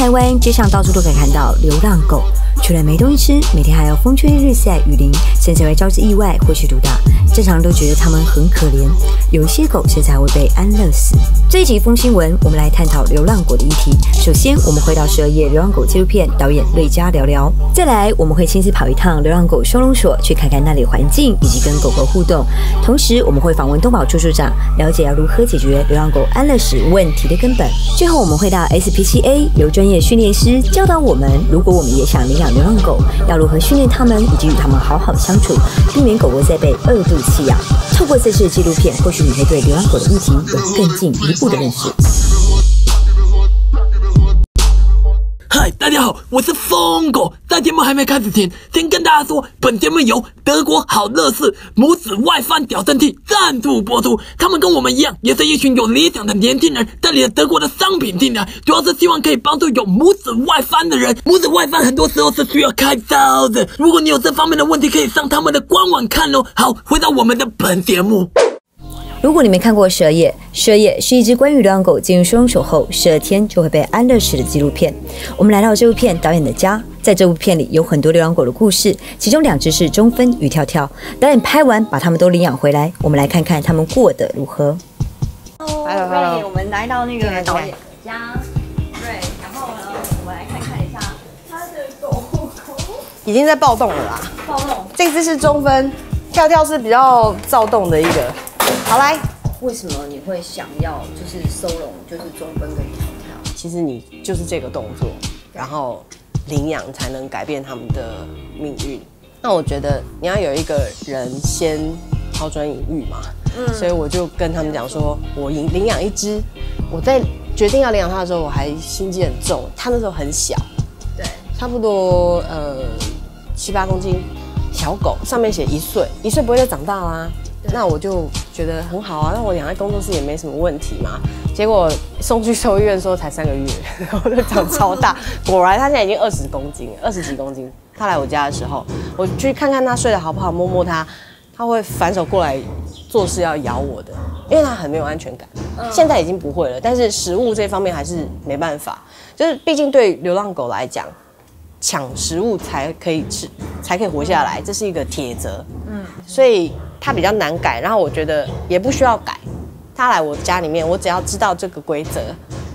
台湾街上到处都可以看到流浪狗，除了没东西吃，每天还要风吹日晒雨淋，甚至会招致意外或是毒打。正常人都觉得它们很可怜，有一些狗甚至还会被安乐死。这一集风新闻，我们来探讨流浪狗的议题。首先，我们会到十二页流浪狗纪录片导演瑞佳聊聊。再来，我们会亲自跑一趟流浪狗收容所，去看看那里环境以及跟狗狗互动。同时，我们会访问东宝处处长，了解要如何解决流浪狗安乐死问题的根本。最后，我们会到 SPCA，由专业训练师教导我们，如果我们也想领养流浪狗，要如何训练它们，以及与它们好好相处，避免狗狗再被恶度弃养。透过这次的纪录片，或许你会对流浪狗的议题有更进一步的认识。嗨，大家好，我是疯狗。在节目还没开始前，先跟大家说，本节目由德国好乐事母子外翻矫正器赞助播出。他们跟我们一样，也是一群有理想的年轻人，代理了德国的商品进来，主要是希望可以帮助有母子外翻的人。母子外翻很多时候是需要开刀的，如果你有这方面的问题，可以上他们的官网看哦。好，回到我们的本节目。如果你没看过《十二夜》，《十二夜》是一只关于流浪狗进入收容所后十二天就会被安乐死的纪录片。我们来到这部片导演的家，在这部片里有很多流浪狗的故事，其中两只是中分与跳跳。导演拍完把他们都领养回来，我们来看看他们过得如何。Hello，Hello，我们来到那个导演的家，对，然后呢，我们来看看一下他的狗狗，已经在暴动了啦。暴动，这只是中分，跳跳是比较躁动的一个。好来，为什么你会想要就是收容，就是中分跟条条？其实你就是这个动作，然后领养才能改变他们的命运。那我觉得你要有一个人先抛砖引玉嘛，嗯，所以我就跟他们讲说，我领领养一只，我在决定要领养它的时候，我还心机很重，它那时候很小，对，差不多呃七八公斤小狗，上面写一岁，一岁不会再长大啦。那我就觉得很好啊，那我养在工作室也没什么问题嘛。结果送去兽医院说才三个月，然后就长超大，果然它现在已经二十公斤，二十几公斤。它来我家的时候，我去看看它睡得好不好，摸摸它，它会反手过来做事要咬我的，因为它很没有安全感。现在已经不会了，但是食物这方面还是没办法，就是毕竟对流浪狗来讲，抢食物才可以吃，才可以活下来，这是一个铁则。嗯，所以。他比较难改，然后我觉得也不需要改。他来我家里面，我只要知道这个规则，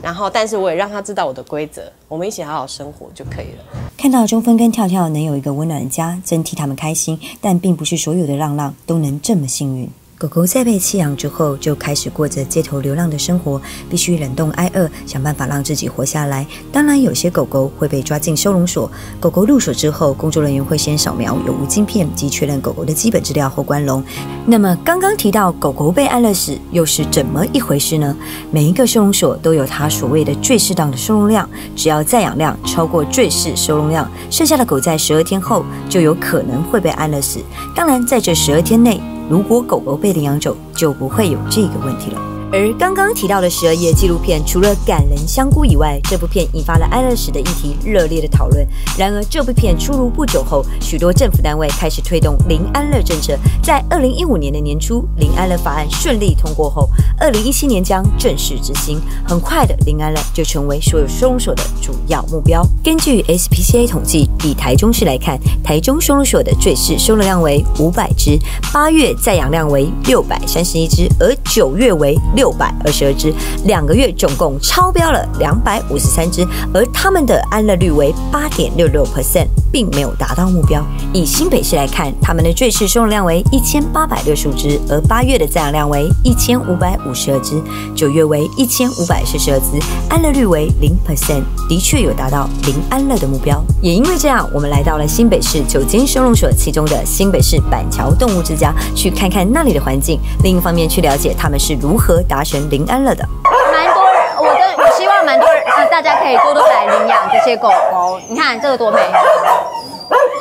然后但是我也让他知道我的规则，我们一起好好生活就可以了。看到中分跟跳跳能有一个温暖的家，真替他们开心。但并不是所有的浪浪都能这么幸运。狗狗在被弃养之后，就开始过着街头流浪的生活，必须忍冻挨饿，想办法让自己活下来。当然，有些狗狗会被抓进收容所。狗狗入所之后，工作人员会先扫描有无晶片及确认狗狗的基本资料后关笼。那么，刚刚提到狗狗被安乐死又是怎么一回事呢？每一个收容所都有它所谓的最适当的收容量，只要载养量超过最适收容量，剩下的狗在十二天后就有可能会被安乐死。当然，在这十二天内。如果狗狗被领养走，就不会有这个问题了。而刚刚提到的十二页纪录片，除了感人香菇以外，这部片引发了安乐死的议题热烈的讨论。然而，这部片出炉不久后，许多政府单位开始推动零安乐政策。在二零一五年的年初，零安乐法案顺利通过后，二零一七年将正式执行。很快的，零安乐就成为所有收容所的主要目标。根据 SPCA 统计，以台中市来看，台中收容所的最适收容量为五百只，八月在养量为六百三十一只，而九月为六。六百二十二只，两个月总共超标了两百五十三只，而他们的安乐率为八点六六 percent，并没有达到目标。以新北市来看，他们的最适收容量为一千八百六十五只，而八月的载养量为一千五百五十二只，九月为一千五百四十二只，安乐率为零 percent，的确有达到零安乐的目标。也因为这样，我们来到了新北市九间收容所其中的新北市板桥动物之家，去看看那里的环境，另一方面去了解他们是如何达成零安乐的。蛮多人，我的我希望蛮多人，呃，大家可以多多来领养这些狗狗。你看这个多美，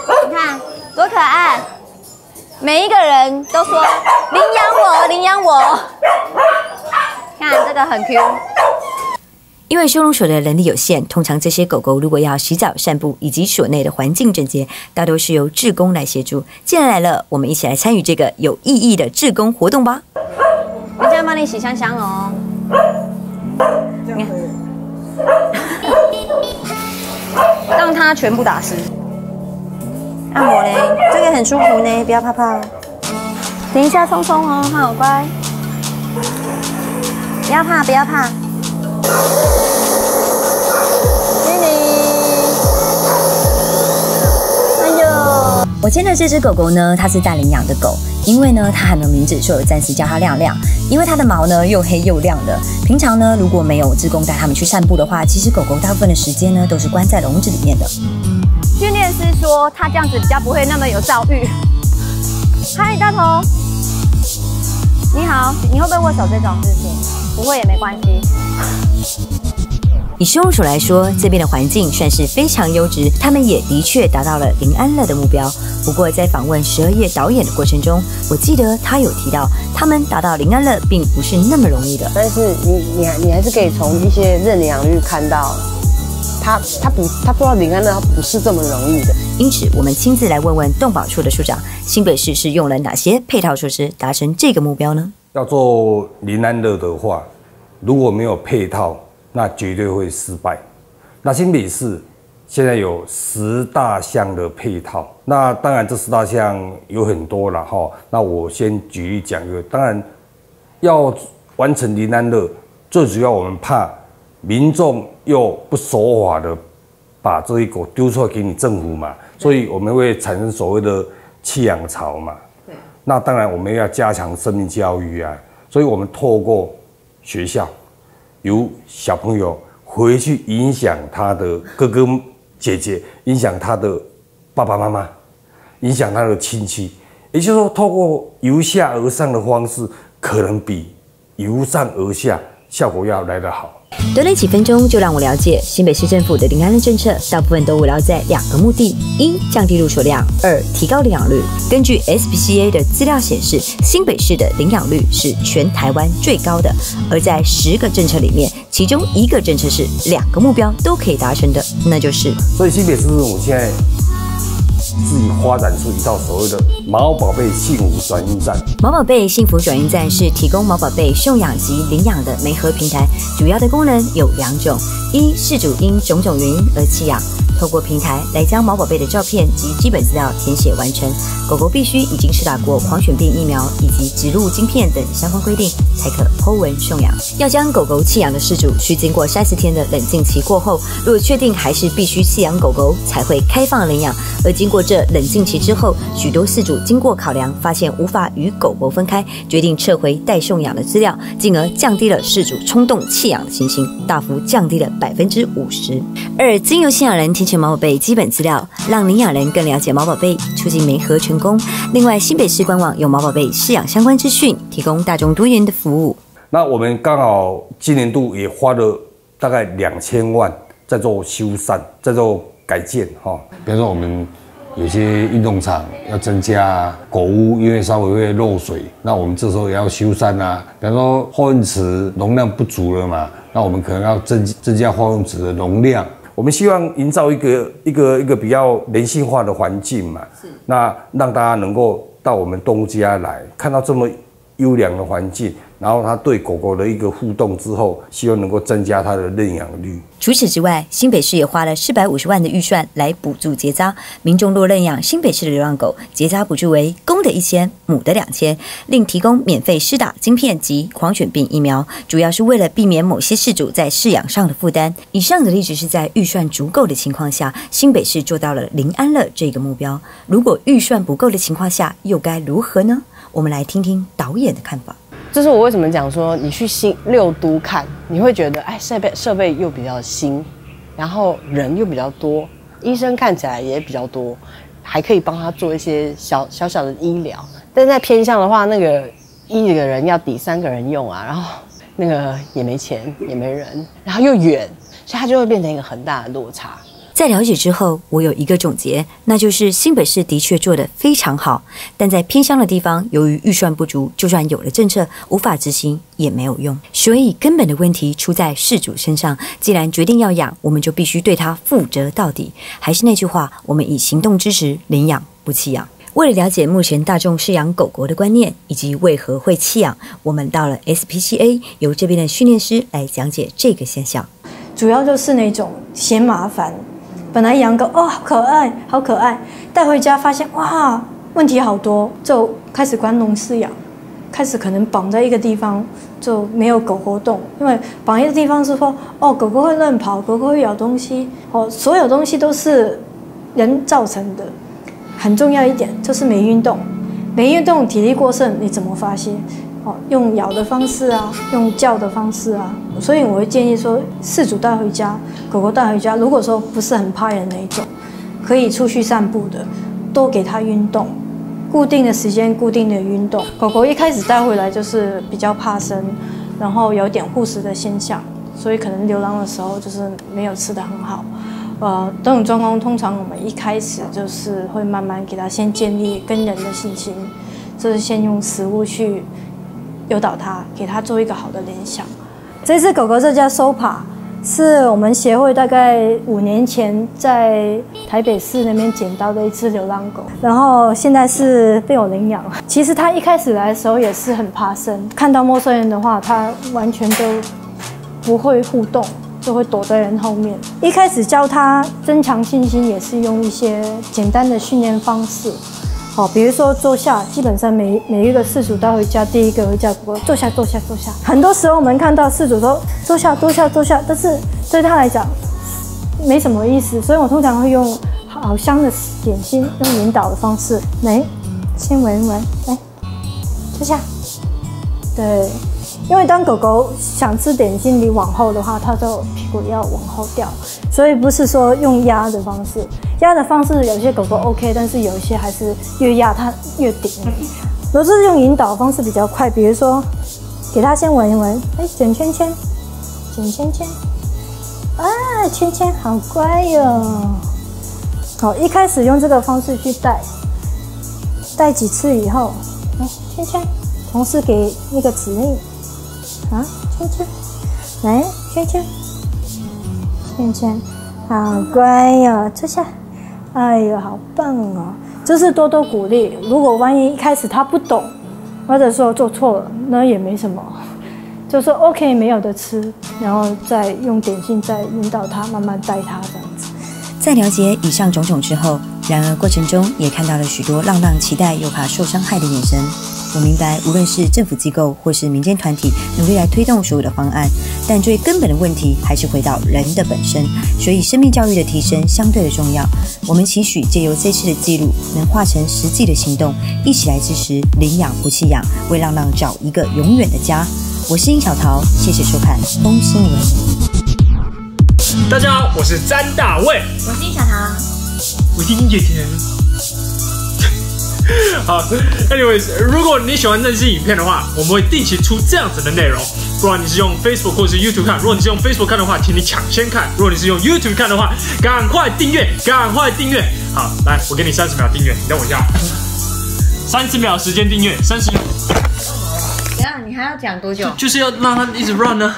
你看多可爱，每一个人都说领养我，领养我。看这个很 Q。因为收容所的能力有限，通常这些狗狗如果要洗澡、散步以及所内的环境整洁，大多是由志工来协助。既然来了，我们一起来参与这个有意义的志工活动吧。人家帮你洗香香哦。你看。让它全部打湿。按摩嘞，这个很舒服呢，不要怕怕。等一下，聪聪哦，好乖，不要怕，不要怕。我牵的这只狗狗呢，它是大领养的狗，因为呢它还没有名字，所以我暂时叫它亮亮。因为它的毛呢又黑又亮的，平常呢如果没有志工带它们去散步的话，其实狗狗大部分的时间呢都是关在笼子里面的。训练师说他这样子比较不会那么有躁郁。嗨，大头，你好，你会不会握手这种事情？不会也没关系。以收容所来说，这边的环境算是非常优质，他们也的确达到了林安乐的目标。不过，在访问十二夜导演的过程中，我记得他有提到，他们达到林安乐并不是那么容易的。但是你你你还是可以从一些认领养率看到，他他不他做到零安乐，他不是这么容易的。因此，我们亲自来问问动保处的处长，新北市是用了哪些配套措施达成这个目标呢？要做零安乐的话，如果没有配套，那绝对会失败。那新北市现在有十大项的配套，那当然这十大项有很多了哈。那我先举例讲一个，当然要完成林安乐，最主要我们怕民众又不守法的把这一狗丢出来给你政府嘛，所以我们会产生所谓的弃养潮嘛。对。那当然我们要加强生命教育啊，所以我们透过学校。由小朋友回去影响他的哥哥姐姐，影响他的爸爸妈妈，影响他的亲戚，也就是说，透过由下而上的方式，可能比由上而下效果要来得好。短短几分钟就让我了解新北市政府的领安的政策，大部分都围绕在两个目的：一、降低入所量；二、提高领养率。根据 SPCA 的资料显示，新北市的领养率是全台湾最高的。而在十个政策里面，其中一个政策是两个目标都可以达成的，那就是。所以新北市政府现在。自己发展出一套所谓的毛宝贝幸福转运站。毛宝贝幸福转运站是提供毛宝贝送养及领养的媒合平台，主要的功能有两种：一，是主因种种原因而弃养。透过平台来将毛宝贝的照片及基本资料填写完成，狗狗必须已经施打过狂犬病疫苗以及植入晶片等相关规定，才可剖文送养。要将狗狗弃养的事主，需经过三十天的冷静期过后，若确定还是必须弃养狗狗，才会开放领养。而经过这冷静期之后，许多事主经过考量，发现无法与狗狗分开，决定撤回待送养的资料，进而降低了事主冲动弃养的情形，大幅降低了百分之五十。二，经由弃养人提前。填毛宝贝基本资料，让领养人更了解毛宝贝，促进媒合成功。另外，新北市官网有毛宝贝饲养相关资讯，提供大众多元的服务。那我们刚好今年度也花了大概两千万在做修缮，在做改建哈。比如说，我们有些运动场要增加狗屋，因为稍微会漏水，那我们这时候也要修缮啊。比如说，化粪池容量不足了嘛，那我们可能要增增加化粪池的容量。我们希望营造一个一个一个比较人性化的环境嘛，那让大家能够到我们东家来看到这么优良的环境。然后他对狗狗的一个互动之后，希望能够增加它的认养率。除此之外，新北市也花了四百五十万的预算来补助结扎。民众若认养新北市的流浪狗，结扎补助为公的一千，母的两千，另提供免费施打晶片及狂犬病疫苗，主要是为了避免某些事主在饲养上的负担。以上的例子是在预算足够的情况下，新北市做到了零安乐这个目标。如果预算不够的情况下，又该如何呢？我们来听听导演的看法。这是我为什么讲说，你去新六都看，你会觉得，哎，设备设备又比较新，然后人又比较多，医生看起来也比较多，还可以帮他做一些小小小的医疗。但在偏向的话，那个一个人要抵三个人用啊，然后那个也没钱也没人，然后又远，所以它就会变成一个很大的落差。在了解之后，我有一个总结，那就是新北市的确做得非常好，但在偏乡的地方，由于预算不足，就算有了政策，无法执行也没有用。所以根本的问题出在事主身上。既然决定要养，我们就必须对他负责到底。还是那句话，我们以行动支持领养，不弃养。为了了解目前大众饲养狗狗的观念以及为何会弃养，我们到了 SPCA，由这边的训练师来讲解这个现象。主要就是那种嫌麻烦。本来养狗哦，好可爱，好可爱，带回家发现哇，问题好多，就开始关笼饲养，开始可能绑在一个地方就没有狗活动，因为绑一个地方是说哦，狗狗会乱跑，狗狗会咬东西，哦，所有东西都是人造成的。很重要一点就是没运动，没运动体力过剩，你怎么发泄？哦，用咬的方式啊，用叫的方式啊，所以我会建议说，饲主带回家，狗狗带回家，如果说不是很怕人那一种，可以出去散步的，多给它运动，固定的时间，固定的运动。狗狗一开始带回来就是比较怕生，然后有点护食的现象，所以可能流浪的时候就是没有吃的很好。呃，这种状况通常我们一开始就是会慢慢给它先建立跟人的信心，就是先用食物去。诱导它，给它做一个好的联想。这只狗狗这叫 Sopa，是我们协会大概五年前在台北市那边捡到的一只流浪狗，然后现在是被我领养。其实它一开始来的时候也是很怕生，看到陌生人的话，它完全都不会互动，就会躲在人后面。一开始教它增强信心，也是用一些简单的训练方式。好，比如说坐下，基本上每每一个事主带回家，第一个会叫我坐下，坐下，坐下。很多时候我们看到事主说坐下，坐下，坐下，但是对他来讲没什么意思，所以我通常会用好香的点心，用引导的方式来先闻闻，来坐下，对。因为当狗狗想吃点心，你往后的话，它就屁股要往后掉，所以不是说用压的方式，压的方式有些狗狗 OK，但是有一些还是越压它越顶。如果是用引导方式比较快，比如说给它先闻一闻，哎，卷圈圈，卷圈圈，啊，圈圈好乖哟。好，一开始用这个方式去带，带几次以后，来圈圈，同时给一个指令。啊，圈圈，来圈圈，圈圈，好乖哟，坐下。哎呦，好棒哦！就是多多鼓励。如果万一一开始他不懂，或者说做错了，那也没什么，就说 OK，没有的吃，然后再用点心再引导他，慢慢带他这样子。在了解以上种种之后，然而过程中也看到了许多浪浪期待又怕受伤害的眼神。我明白，无论是政府机构或是民间团体，努力来推动所有的方案，但最根本的问题还是回到人的本身。所以，生命教育的提升相对的重要。我们期许借由这次的记录，能化成实际的行动，一起来支持领养不弃养，为浪浪找一个永远的家。我是殷小桃，谢谢收看《风新闻》。大家好，我是詹大卫，我是殷小桃，我是殷姐姐。好，anyways，如果你喜欢这期影片的话，我们会定期出这样子的内容。不管你是用 Facebook 或是 YouTube 看，如果你是用 Facebook 看的话，请你抢先看；如果你是用 YouTube 看的话，赶快订阅，赶快订阅。好，来，我给你三十秒订阅，你等我一下。三十秒时间订阅，三十秒。等下你还要讲多久？就是要让它一直 run 呢。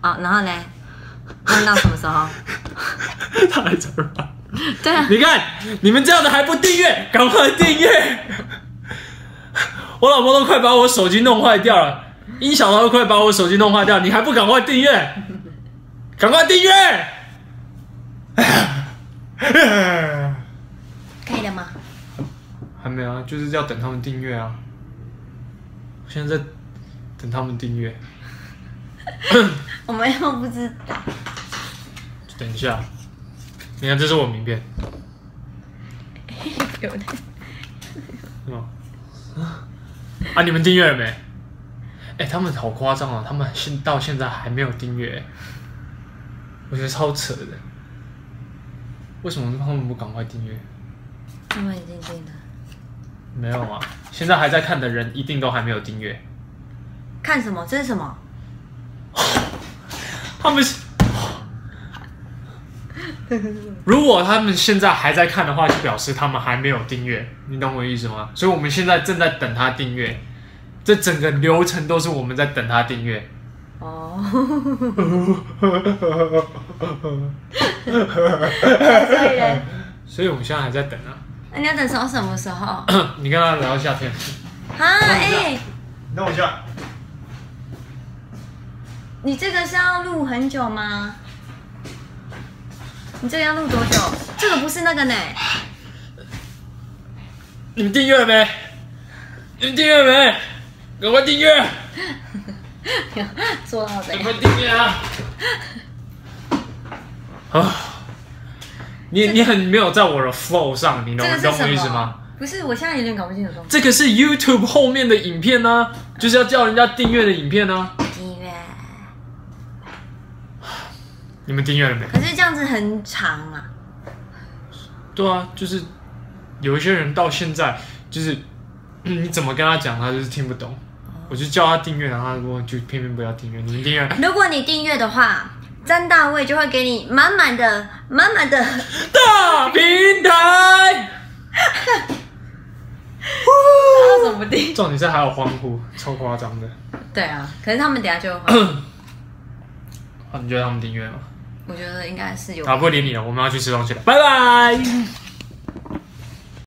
好，然后呢？run 到什么时候？它还在 run。对啊，你看你们这样的还不订阅，赶快订阅！我老婆都快把我手机弄坏掉了，音小桃都快把我手机弄坏掉，你还不赶快订阅？赶快订阅！可以了吗？还没啊，就是要等他们订阅啊。现在在等他们订阅。我们又不知道。等一下。你看，这是我名片。有的。是吗？啊！你们订阅了没？哎，他们好夸张啊！他们现到现在还没有订阅，我觉得超扯的。为什么他们不赶快订阅？他们已经订了。没有啊！现在还在看的人一定都还没有订阅。看什么？这是什么？他们是。如果他们现在还在看的话，就表示他们还没有订阅，你懂我意思吗？所以我们现在正在等他订阅，这整个流程都是我们在等他订阅。哦。所以呢？所以我们现在还在等啊。那你要等到什么时候？你跟他聊夏天。啊，哎。等我一下。你这个是要录很久吗？你这个要录多久？这个不是那个呢。你们订阅了没？你们订阅了没？赶快订阅！做到的赶快订阅啊！啊！你你很没有在我的 flow 上，你懂我意思吗？？不是，我现在有点搞不清楚。这个是 YouTube 后面的影片呢、就是要叫人家订阅的影片呢、订阅，你们订阅了没？可是这样子很长啊。对啊，就是有一些人到现在就是、嗯你怎么跟他讲，他就是听不懂。我就叫他订阅，然后他如果就偏偏不要订阅，你们订阅如果你订阅的话，詹大卫就会给你满满的、满满的。大平台。他怎么订？重点是还有欢呼，超夸张的。对啊，可是他们等下就会。啊，你觉得他们订阅吗？我觉得应该是有。好，不理你了，我们要去吃东西了，拜拜。